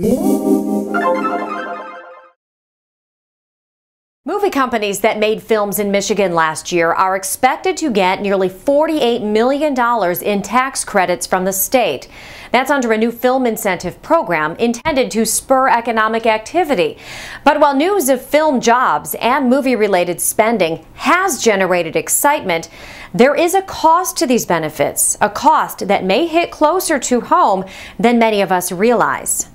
Movie companies that made films in Michigan last year are expected to get nearly $48 million in tax credits from the state. That's under a new film incentive program intended to spur economic activity. But while news of film jobs and movie related spending has generated excitement, there is a cost to these benefits, a cost that may hit closer to home than many of us realize.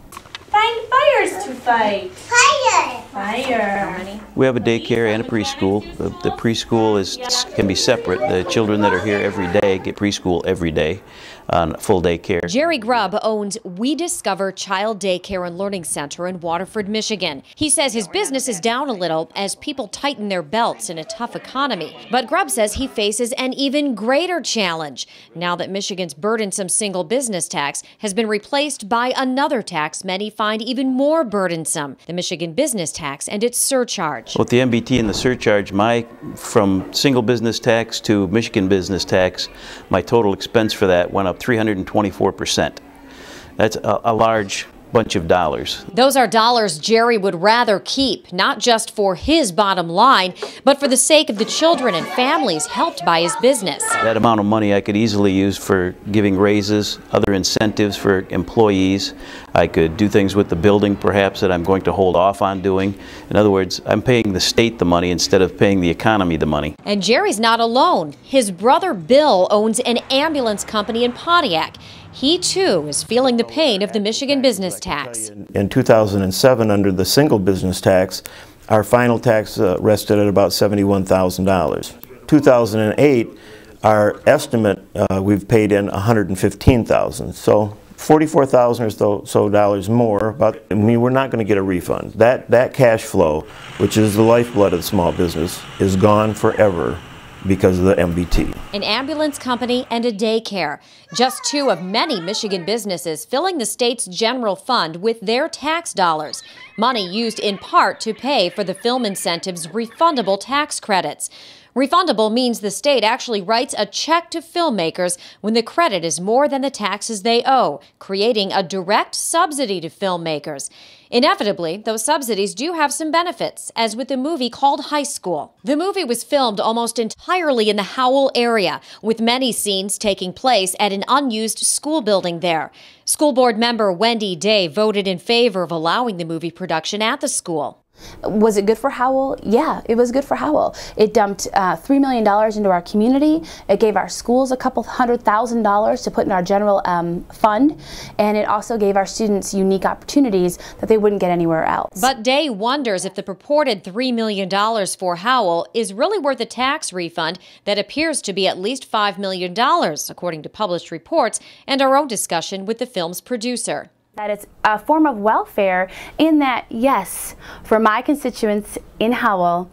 Find fires to fight. Fire! Fire. We have a daycare and a preschool. The, the preschool is can be separate. The children that are here every day get preschool every day on full day care. Jerry Grubb owns We Discover Child Daycare and Learning Center in Waterford, Michigan. He says his business is down a little as people tighten their belts in a tough economy. But Grubb says he faces an even greater challenge now that Michigan's burdensome single business tax has been replaced by another tax many find even more burdensome the Michigan business tax and its surcharge. With the MBT and the surcharge, my from single business tax to Michigan business tax, my total expense for that went up 324%. That's a, a large bunch of dollars. Those are dollars Jerry would rather keep, not just for his bottom line, but for the sake of the children and families helped by his business. That amount of money I could easily use for giving raises, other incentives for employees. I could do things with the building perhaps that I'm going to hold off on doing. In other words, I'm paying the state the money instead of paying the economy the money. And Jerry's not alone. His brother Bill owns an ambulance company in Pontiac. He too is feeling the pain of the Michigan business tax. In 2007, under the single business tax, our final tax uh, rested at about $71,000. 2008, our estimate, uh, we've paid in 115,000. So 44,000 or so, so dollars more, but I mean, we're not going to get a refund. That, that cash flow, which is the lifeblood of the small business, is gone forever because of the MBT. An ambulance company and a daycare. Just two of many Michigan businesses filling the state's general fund with their tax dollars. Money used in part to pay for the film incentive's refundable tax credits. Refundable means the state actually writes a check to filmmakers when the credit is more than the taxes they owe, creating a direct subsidy to filmmakers. Inevitably, those subsidies do have some benefits, as with the movie called High School. The movie was filmed almost entirely in the Howell area, with many scenes taking place at an unused school building there. School board member Wendy Day voted in favor of allowing the movie production at the school. Was it good for Howell? Yeah, it was good for Howell. It dumped uh, $3 million into our community. It gave our schools a couple hundred thousand dollars to put in our general um, fund. And it also gave our students unique opportunities that they wouldn't get anywhere else. But Day wonders if the purported $3 million for Howell is really worth a tax refund that appears to be at least $5 million, according to published reports and our own discussion with the film's producer that it's a form of welfare in that, yes, for my constituents in Howell,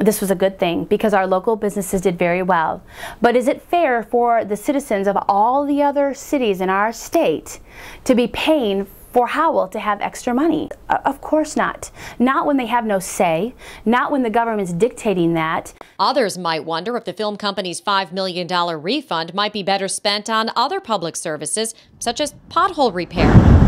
this was a good thing because our local businesses did very well. But is it fair for the citizens of all the other cities in our state to be paying for Howell to have extra money? Uh, of course not. Not when they have no say, not when the government's dictating that. Others might wonder if the film company's $5 million refund might be better spent on other public services, such as pothole repair.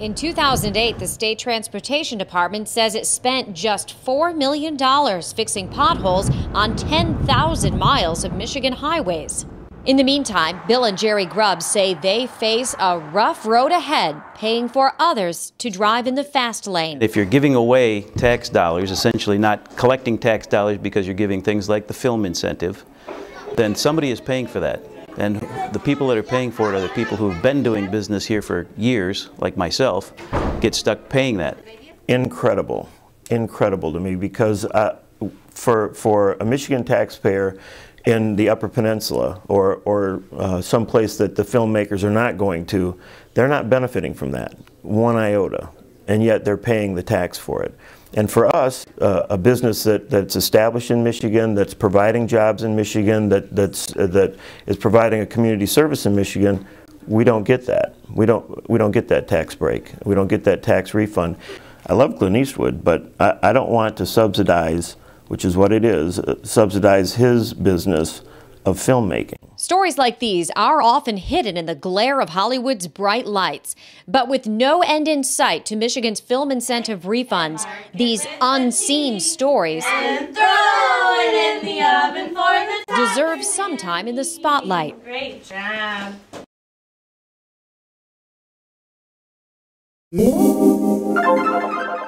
In 2008, the state transportation department says it spent just $4 million fixing potholes on 10,000 miles of Michigan highways. In the meantime, Bill and Jerry Grubbs say they face a rough road ahead, paying for others to drive in the fast lane. If you're giving away tax dollars, essentially not collecting tax dollars because you're giving things like the film incentive, then somebody is paying for that. And the people that are paying for it are the people who've been doing business here for years, like myself, get stuck paying that. Incredible, incredible to me because uh, for, for a Michigan taxpayer in the Upper Peninsula or, or uh, someplace that the filmmakers are not going to, they're not benefiting from that, one iota, and yet they're paying the tax for it. And for us, uh, a business that, that's established in Michigan, that's providing jobs in Michigan, that, that's, uh, that is providing a community service in Michigan, we don't get that. We don't, we don't get that tax break. We don't get that tax refund. I love Clint Eastwood, but I, I don't want to subsidize, which is what it is, uh, subsidize his business of filmmaking. Stories like these are often hidden in the glare of Hollywood's bright lights. But with no end in sight to Michigan's film incentive refunds, these unseen stories deserve some time in the spotlight. Great job. Música